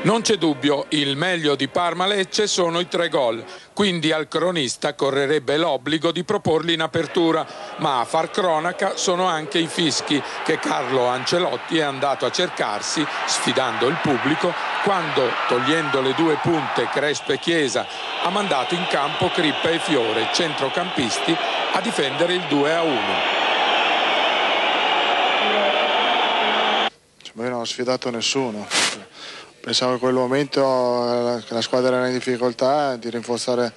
Non c'è dubbio, il meglio di Parma-Lecce sono i tre gol, quindi al cronista correrebbe l'obbligo di proporli in apertura, ma a far cronaca sono anche i fischi che Carlo Ancelotti è andato a cercarsi, sfidando il pubblico, quando, togliendo le due punte Crespo e Chiesa, ha mandato in campo Crippa e Fiore, centrocampisti, a difendere il 2 a 1. Io non ho sfidato nessuno pensavo in quel momento che la squadra era in difficoltà di rinforzare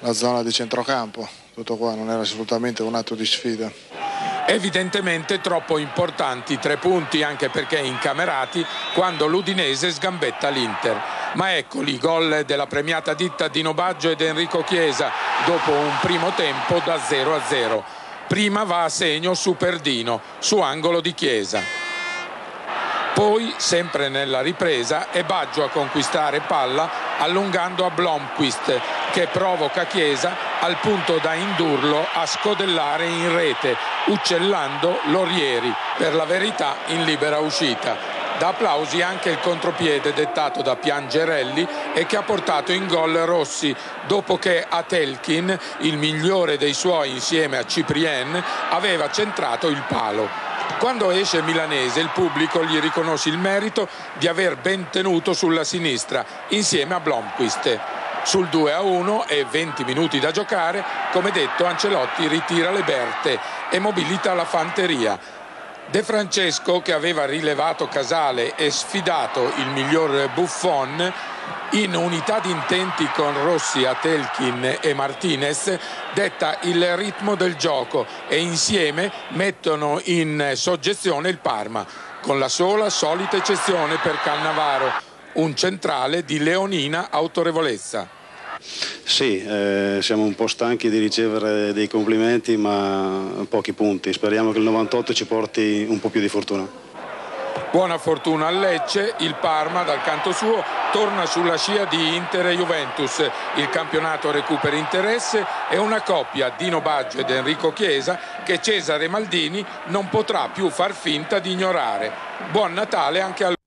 la zona di centrocampo. Tutto qua non era assolutamente un atto di sfida. Evidentemente troppo importanti tre punti anche perché incamerati quando l'Udinese sgambetta l'Inter. Ma eccoli gol della premiata ditta Dino Baggio ed Enrico Chiesa dopo un primo tempo da 0 a 0. Prima va a segno Superdino su angolo di Chiesa. Poi, sempre nella ripresa, è Baggio a conquistare palla allungando a Blomqvist che provoca Chiesa al punto da indurlo a scodellare in rete, uccellando Lorieri, per la verità in libera uscita. Da applausi anche il contropiede dettato da Piangerelli e che ha portato in gol Rossi dopo che Atelkin, il migliore dei suoi insieme a Ciprien, aveva centrato il palo. Quando esce Milanese il pubblico gli riconosce il merito di aver ben tenuto sulla sinistra insieme a Blomqvist. Sul 2 a 1 e 20 minuti da giocare, come detto Ancelotti ritira le Berte e mobilita la fanteria. De Francesco, che aveva rilevato Casale e sfidato il miglior Buffon, in unità di intenti con Rossi, Atelkin e Martinez detta il ritmo del gioco e insieme mettono in soggezione il Parma con la sola solita eccezione per Cannavaro un centrale di leonina autorevolezza sì, eh, siamo un po' stanchi di ricevere dei complimenti ma pochi punti speriamo che il 98 ci porti un po' più di fortuna Buona fortuna a Lecce, il Parma dal canto suo torna sulla scia di Inter e Juventus. Il campionato recupera interesse e una coppia, Dino Baggio ed Enrico Chiesa, che Cesare Maldini non potrà più far finta di ignorare. Buon Natale anche a